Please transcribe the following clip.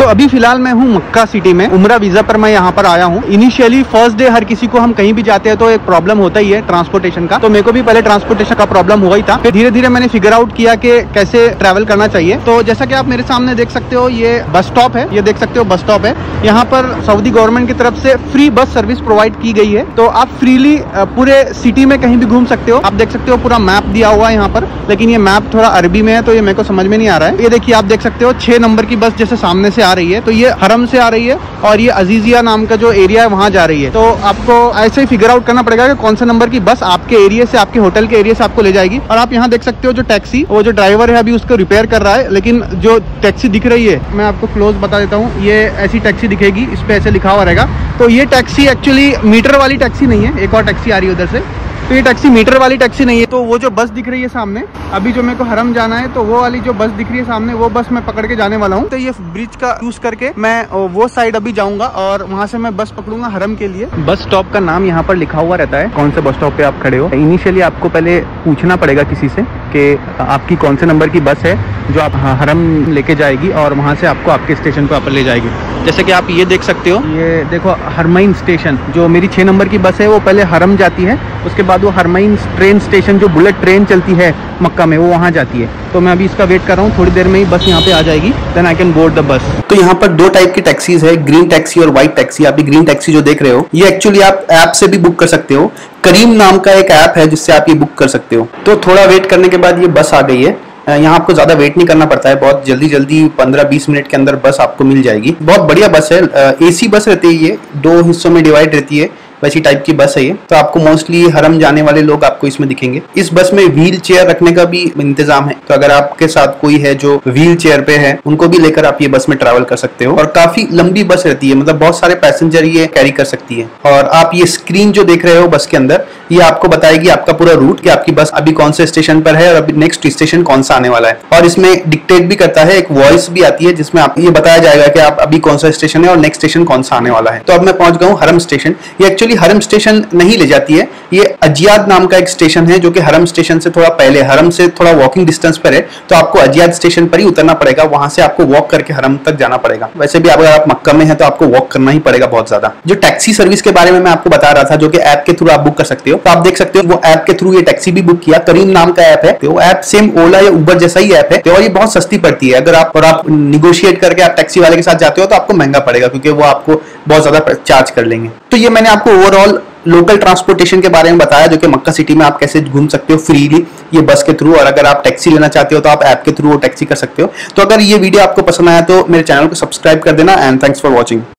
तो अभी फ़िलहाल मैं हूँ मक्का सिटी में। उमरा वीज़ा पर मैं यहाँ पर आया हूँ। इनिशियली फ़र्स्ट डे हर किसी को हम कहीं भी जाते हैं तो एक प्रॉब्लम होता ही है ट्रांसपोर्टेशन का। तो मेरे को भी पहले ट्रांसपोर्टेशन का प्रॉब्लम हुआ ही था। फिर धीरे धीरे मैंने फिगर आउट किया कि कैसे ट्रैवल करना चाहिए। तो जैसा कि आप मेरे सामने देख सकते हो, ये बस स्टॉप है। ये देख सकते हो बस स्टॉप है। यहाँ पर सऊदी गवर्नमेंट की तरफ़ से फ्री बस सर्विस प्रोवाइड की गई है। तो आप फ्रीली पूरे सिटी में कहीं भी घूम सकते हो। आप देख सकते हो पूरा मैप दिया हुआ है यहाँ पर। लेकिन ये मैप थोड़ा अरबी में है तो ये मेरे को समझ में नहीं आ रहा है। ये देखिए, आप देख सकते हो, छह नंबर की बस जैसे सामने से आ रही है तो ये हरम से आ रही है और ये अजीजिया नाम का जो एरिया है, वहाँ जा रही है। तो आपको ऐसे ही फिगर आउट करना पड़ेगा कि कौन से नंबर की बस आपके एरिया से, आपके होटल के एरिया से आपको ले जाएगी। और आप यहाँ देख सकते हो जो टैक्सी वो जो ड्राइवर है, अभी उसको रिपेयर कर रहा है, लेकिन जो टैक्सी दिख रही है, मैं आपको क्लोज बता देता हूँ, ये ऐसी टैक्सी दिखेगी, इस पर ऐसे लिखा हुआ रहेगा। तो ये टैक्सी एक्चुअली मीटर वाली टैक्सी नहीं है, एक और टैक्सी आ रही है उधर से। तो ये टैक्सी, मीटर वाली टैक्सी नहीं है। तो वो जो बस दिख रही है सामने, अभी जो मेरे को हरम जाना है तो वो वाली जो बस दिख रही है सामने, वो बस मैं पकड़ के जाने वाला हूँ। तो ये ब्रिज का यूज़ करके मैं वो साइड अभी जाऊँगा और वहाँ से मैं बस पकड़ूँगा हरम के लिए। बस स्टॉप का नाम यहाँ पर लिखा हुआ रहता है। कौन से बस स्टॉप पे आप खड़े हो? इनिशियली आपको पहले पूछना पड़ेगा किसी से। कि आपकी कौन से नंबर की बस है जो आप हरम लेके जाएगी और वहाँ से आपको आपके स्टेशन पर आप ले जाएगी। जैसे कि आप ये देख सकते हो। ये देखो हरमईन स्टेशन जो मेरी छः नंबर की बस है वो पहले हरम जाती है उसके बाद वो हरमईन ट्रेन स्टेशन जो बुलेट ट्रेन चलती है मक्का में वो वहाँ जाती है। तो मैं अभी इसका वेट कर रहा हूँ थोड़ी देर में ही बस यहाँ पे आ जाएगी then I can board the bus तो यहाँ पर दो टाइप की टैक्सीज है ग्रीन टैक्सी और व्हाइट टैक्सी आप ग्रीन टैक्सी जो देख रहे हो ये एक्चुअली आप ऐप से भी बुक कर सकते हो। करीम नाम का एक ऐप है जिससे आप ये बुक कर सकते हो। तो थोड़ा वेट करने के बाद ये बस आ गई है। यहाँ आपको ज़्यादा वेट नहीं करना पड़ता है। बहुत जल्दी जल्दी 15-20 मिनट के अंदर बस आपको मिल जाएगी। बहुत बढ़िया बस है। एसी बस रहती है ये। दो हिस्सों में डिवाइड रहती है। वैसी टाइप की बस है ये। तो आपको मोस्टली हरम जाने वाले लोग आपको इसमें दिखेंगे। इस बस में व्हील चेयर रखने का भी इंतज़ाम है। तो अगर आपके साथ कोई है जो व्हील चेयर पे है, उनको भी लेकर आप ये बस में ट्रेवल कर सकते हो। और काफ़ी लंबी बस रहती है मतलब बहुत सारे पैसेंजर ये कैरी कर सकती है। और आप ये स्क्रीन जो देख रहे हो बस के अंदर, ये आपको बताएगी आपका पूरा रूट कि आपकी बस अभी कौन से स्टेशन पर है और अभी नेक्स्ट स्टेशन कौन सा आने वाला है। और इसमें डिक्टेट भी करता है, एक वॉइस भी आती है, जिसमें आप, ये बताया जाएगा कि आप अभी कौन सा स्टेशन है और नेक्स्ट स्टेशन कौन सा आने वाला है। तो अब मैं पहुँच गया हूँ हरम स्टेशन ये एक्चुअली हरम स्टेशन नहीं ले जाती है, ये अजियाद नाम का एक स्टेशन है, जो कि हरम स्टेशन से थोड़ा पहले, हरम से थोड़ा वॉकिंग डिस्टेंस पर है तो आपको अजियाद स्टेशन पर ही उतरना पड़ेगा, वहाँ से आपको वॉक करके हरम तक जाना पड़ेगा। वैसे भी अगर आप मक्का में है तो आपको वॉक करना ही पड़ेगा बहुत ज़्यादा। जो टैक्सी सर्विस के बारे में मैं आपको बता रहा था, जो कि ऐप के थ्रू आप बुक कर सकते हो तो आप देख सकते हो, वो ऐप के थ्रू ये टैक्सी भी बुक किया करीम नाम का ऐप है तो वो ऐप सेम ओला या उबर जैसा ही ऐप है तो और ये बहुत सस्ती पड़ती है। अगर आप और आप निगोशिएट करके आप टैक्सी वाले के साथ जाते हो तो आपको महँगा पड़ेगा, क्योंकि वो आपको बहुत ज़्यादा चार्ज कर लेंगे। तो ये मैंने आपको ओवरऑल लोकल ट्रांसपोर्टेशन के बारे में बताया, जो कि मक्का सिटी में आप कैसे घूम सकते हो फ्रीली ये बस के थ्रू और अगर आप टैक्सी लेना चाहते हो तो आप ऐप के थ्रू वो टैक्सी कर सकते हो। तो अगर ये वीडियो आपको पसंद आया तो मेरे चैनल को सब्सक्राइब कर देना एंड थैंक्स फॉर वॉचिंग